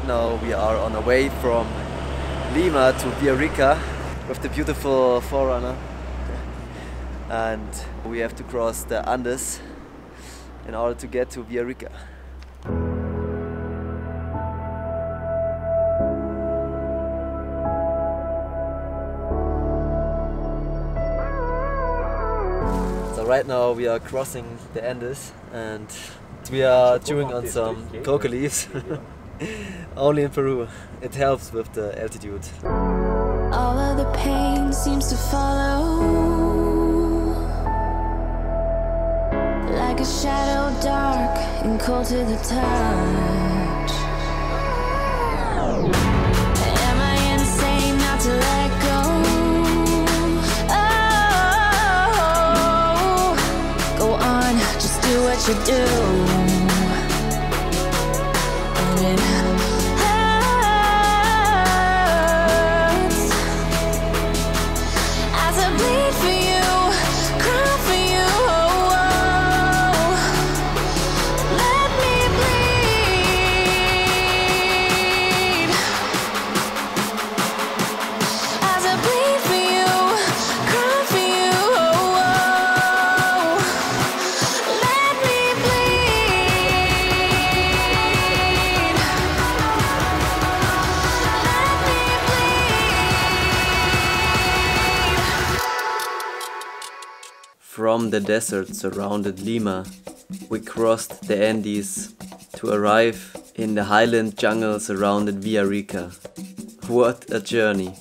Right now we are on our way from Lima to Villarrica with the beautiful 4Runner and we have to cross the Andes in order to get to Villarrica. So right now we are crossing the Andes and we are chewing on some coca leaves. Only in Peru. It helps with the altitude. All of the pain seems to follow like a shadow, dark and cold to the touch. Am I insane not to let go? Oh, go on, just do what you do. It From the desert surrounded Lima, we crossed the Andes to arrive in the highland jungle surrounded Villarica. What a journey!